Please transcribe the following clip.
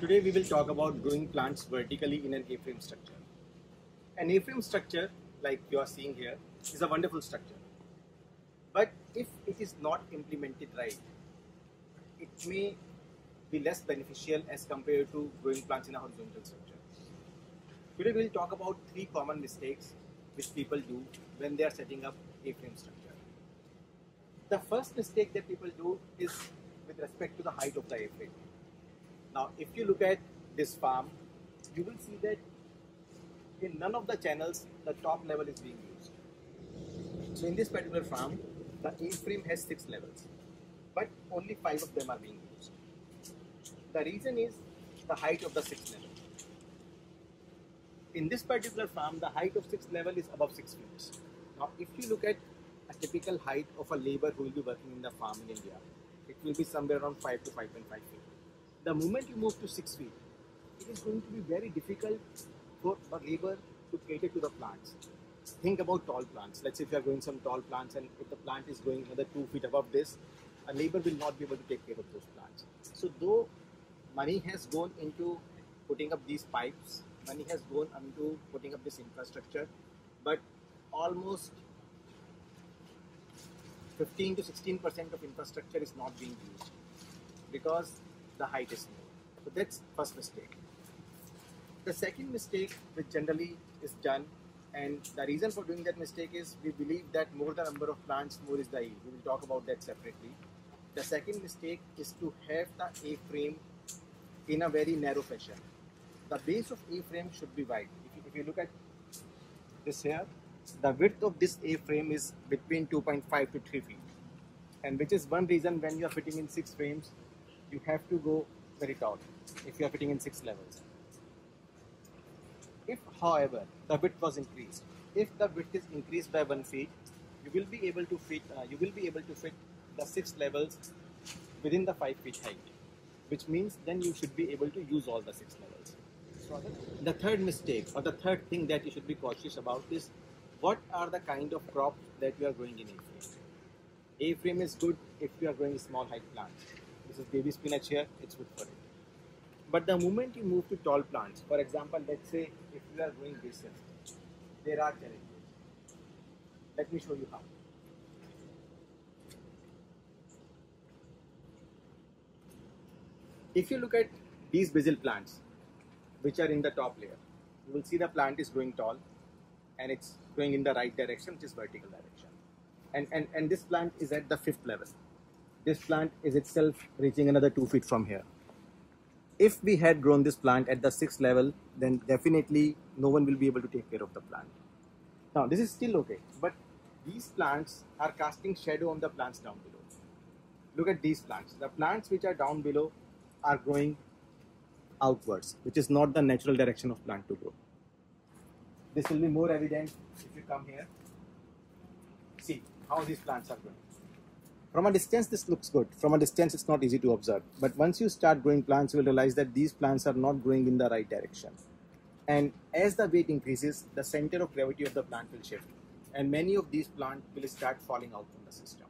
Today we will talk about growing plants vertically in an A-frame structure. An A-frame structure, like you are seeing here, is a wonderful structure. But if it is not implemented right, it may be less beneficial as compared to growing plants in a horizontal structure. Today we will talk about three common mistakes which people do when they are setting up A-frame structure. The first mistake that people do is with respect to the height of the A-frame. Now, if you look at this farm, you will see that in none of the channels the top level is being used. So in this particular farm, the A-frame has six levels, but only five of them are being used. The reason is the height of the sixth level. In this particular farm, the height of sixth level is above six feet. Now, if you look at a typical height of a labor who will be working in the farm in India, it will be somewhere around 5 to 5.5 feet. The moment you move to 6 feet, it is going to be very difficult for a labor to cater to the plants. Think about tall plants. Let's say if you are growing some tall plants and if the plant is going another 2 feet above this, a labor will not be able to take care of those plants. So though money has gone into putting up these pipes, money has gone into putting up this infrastructure, but almost 15 to 16 percent of infrastructure is not being used because the height is low. So that's first mistake. The second mistake which generally is done and the reason for doing that mistake is we believe that more the number of plants, more is the yield. We will talk about that separately. The second mistake is to have the A-frame in a very narrow fashion. The base of A-frame should be wide. If you, if you look at this here, the width of this A-frame is between 2.5 to 3 feet. And which is one reason when you are fitting in 6 frames, you have to go very tall if you are fitting in 6 levels. If, however, the width was increased, if the width is increased by 1 feet, you will be able to fit, uh, you will be able to fit the 6 levels within the 5 feet height, which means then you should be able to use all the 6 levels. The third mistake or the third thing that you should be cautious about is what are the kind of crops that you are growing in A-frame. A-frame is good if you are growing small height plants. This is baby spinach here, it's good for it. But the moment you move to tall plants, for example, let's say if you are growing basil, there are challenges. Let me show you how. If you look at these basil plants, which are in the top layer, you will see the plant is growing tall and it's going in the right direction, which is vertical direction. And, and, and this plant is at the fifth level. This plant is itself reaching another two feet from here. If we had grown this plant at the sixth level, then definitely no one will be able to take care of the plant. Now, this is still okay, but these plants are casting shadow on the plants down below. Look at these plants. The plants which are down below are growing outwards, which is not the natural direction of plant to grow. This will be more evident if you come here. See how these plants are growing. From a distance, this looks good. From a distance, it's not easy to observe. But once you start growing plants, you will realize that these plants are not growing in the right direction. And as the weight increases, the center of gravity of the plant will shift. And many of these plants will start falling out from the system.